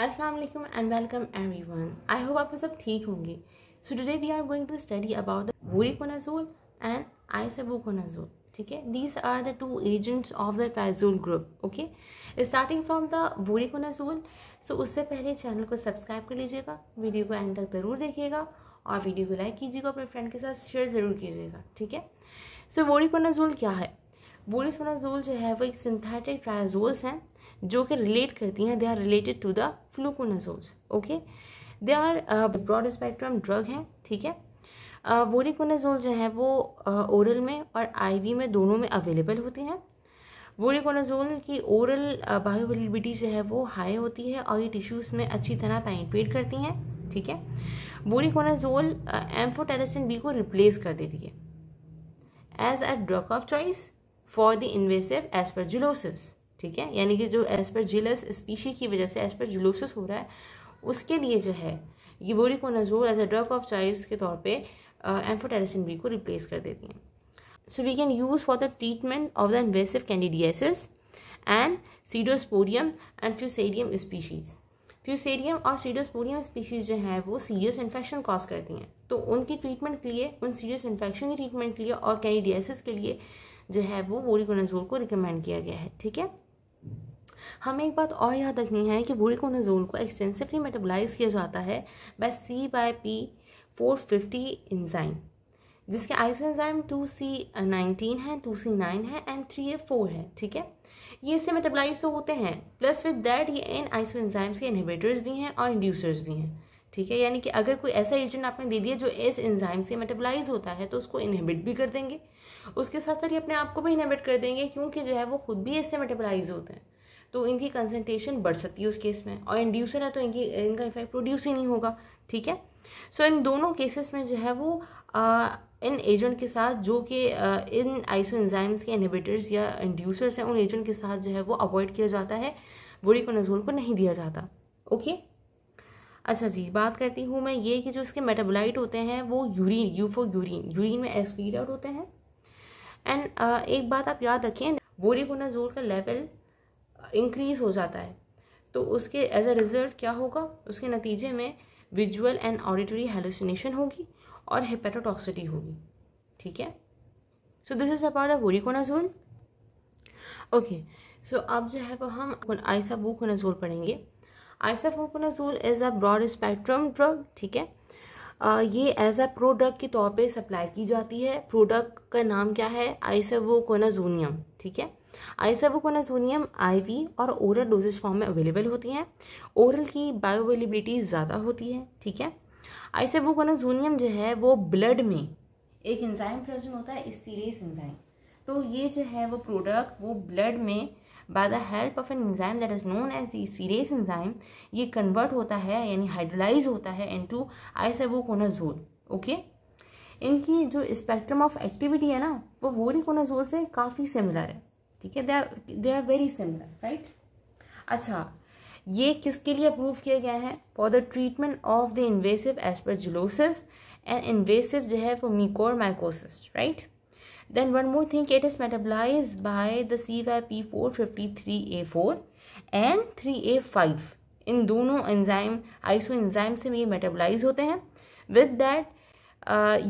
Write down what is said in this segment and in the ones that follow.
अस्सलाम वालेकुम and welcome everyone I hope आप सब ठीक होंगे. So today we are going to study about the voriconazole and isavuconazole ठीक है? These are the two agents of the triazole group okay starting from the voriconazole so उससे पहले channel को subscribe कर लीजिएगा वीडियो को एंड तक ज़रूर देखिएगा और वीडियो को लाइक कीजिएगा अपने फ्रेंड के साथ शेयर ज़रूर कीजिएगा. ठीक है? सो वोरिकोनाजोल क्या है? वोरिकोनाजोल जो है, वो एक सिंथेटिक ट्राइजोल्स हैं, जो कि रिलेट करती हैं they are related to the fluconazoles okay they are broad spectrum drug हैं, ठीक है? वोरिकोनाजोल जो है, वो ओरल में और आईवी में दोनों में अवेलेबल होती हैं। वोरिकोनाजोल की ओरल बायोअवेलेबिलिटी जो है, वो हाई होती है और ये टिश्यूज़ में अच्छी तरह पेनिट्रेट करती हैं, ठीक है? वोरिकोनाजोल एम्फोटेरेसिन बी को रिप्लेस कर देती है। As a drug of choice for the invasive aspergillosis ठीक है? यानी कि जो एस्परजिलस स्पीशी की वजह से एस्परजुलोसिस हो रहा है, उसके लिए जो है, ये voriconazole as a drug of choice के तौर पे एम्फोटेरेसिन बी को रिप्लेस कर देती हैं। So we can use for the treatment of the invasive candidiasis and scedosporium and fusarium species fusarium और सीडोस्पोरियम स्पीशीज़ जो है, वो सीरियस इन्फेक्शन कॉज करती हैं। तो उनकी ट्रीटमेंट के लिए, उन सीरियस इन्फेक्शन की ट्रीटमेंट के लिए और कैंडिडियासिस के लिए जो है वो वोरिकोनाजोल को रिकमेंड किया गया है, ठीक है? हमें एक बात और याद रखनी है कि वोरिकोनाजोल को एक्सटेंसिवली मेटाबोलाइज किया जाता है by C Y P four fifty enzyme जिसके iso enzyme two C nineteen है टू सी नाइन है एंड थ्री ए फोर है, ठीक है? ये इससे मेटाबोलाइज तो होते हैं प्लस विद दैट ये इन आइसो एंजाइम्स के इनहिबिटर्स भी हैं और इंड्यूसर्स भी हैं। ठीक है? यानी कि अगर कोई ऐसा एजेंट आपने दे दिया जो इस एंजाइम से मेटाबोलाइज होता है तो उसको इनहिबिट भी कर देंगे। उसके साथ साथ ये अपने आप को भी इनहिबिट कर देंगे क्योंकि जो है वो खुद भी इससे मेटाबोलाइज होते हैं। तो इनकी कंसनट्रेशन बढ़ सकती है उस केस में और इंड्यूसर है तो इनकी इनका इफ़ेक्ट प्रोड्यूस ही नहीं होगा ठीक है? सो इन दोनों केसेस में जो है वो आ, इन एजेंट के साथ जो कि इन आइसो एंजाइम्स के इनहिबिटर्स या इंड्यूसर्स हैं उन एजेंट के साथ जो है वो अवॉइड किया जाता है वोरिकोनाजोल को नहीं दिया जाता ओके अच्छा जी बात करती हूँ मैं ये कि जो इसके मेटाबोलाइट होते हैं वो यूरिन यूफो यूरिन यूरिन में एस्पीड आउट होते हैं। एंड uh, एक बात आप याद रखें वोरिकोनाजोल का लेवल इंक्रीज हो जाता है। तो उसके एज अ रिज़ल्ट क्या होगा? उसके नतीजे में विजुअल एंड ऑडिटरी हेलोसिनेशन होगी और हेपेटोटॉक्सिटी होगी। ठीक है? So this is about the voriconazole okay so अब जो है वो हम आइसाबुकोनाजोल पढ़ेंगे। Isavuconazole is a broad spectrum drug ठीक है? ये एज अ प्रोडक्ट के तौर पे सप्लाई की जाती है। प्रोडक्ट का नाम क्या है? आइसवोकोनाजोनियम ठीक है? आइसवोकोनाजोनियम आईवी और ओरल डोजेज फॉर्म में अवेलेबल होती हैं। ओरल की बायोअवेलेबिलिटी ज़्यादा होती है, ठीक है? आइसवोकोनाजोनियम जो है, वो ब्लड में एक इंजाइम प्रेजेंट होता है स्टीरेस इंजाइम तो ये जो है, वो प्रोडक्ट वो ब्लड में by the help of an enzyme that is known as the esterase enzyme ये कन्वर्ट होता है, यानी हाइड्रोलाइज होता है इनटू आइसेबोकोनाजोल ओके इनकी जो स्पेक्ट्रम ऑफ़ एक्टिविटी है ना, वो वोरिकोनाजोल से काफ़ी सिमिलर है, ठीक है? They are they are very similar right अच्छा ये किसके लिए अप्रूव किया गया है? For the treatment of the invasive aspergillosis and invasive जो है वो mucormycosis right Then one more thing, it is metabolized by the CYP453A4 and 3A5. इन दोनों एंजाइम आइसो एंजाइम से ये मेटाबोलाइज होते हैं। With that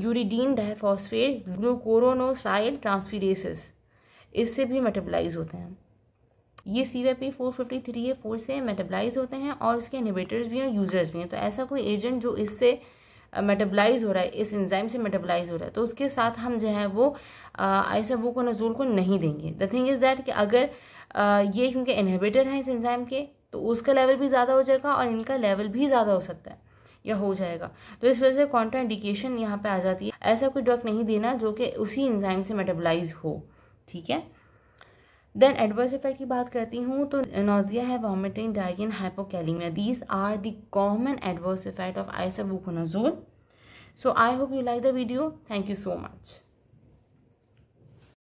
uridine diphosphate glucuronosyl transferases इससे भी मेटाबोलाइज होते हैं। ये C Y P four fifty three A four से मेटाबलाइज होते हैं और इसके इनिवेटर्स भी हैं यूज़र्स भी हैं। तो ऐसा कोई एजेंट जो इससे मेटाबलाइज हो रहा है, इस एंजाइम से मेटाबलाइज हो रहा है तो उसके साथ हम जो है वो आइसाबुकोनाजोल को नजूल को नहीं देंगे। द थिंग इज़ दैट कि अगर ये क्योंकि इनहिबिटर हैं इस एंजाइम के तो उसका लेवल भी ज़्यादा हो जाएगा और इनका लेवल भी ज़्यादा हो सकता है, या हो जाएगा। तो इस वजह से कॉन्ट्रा इंडिकेशन यहाँ पे आ जाती है। ऐसा कोई ड्रग नहीं देना जो कि उसी इंजाइम से मेटाबलाइज हो, ठीक है? देन एडवर्स इफ़ेक्ट की बात करती हूँ तो नोजिया है vomiting डायगिन hypokalaemia these are the common adverse effect of isavuconazole So I hope you like the video. Thank you so much.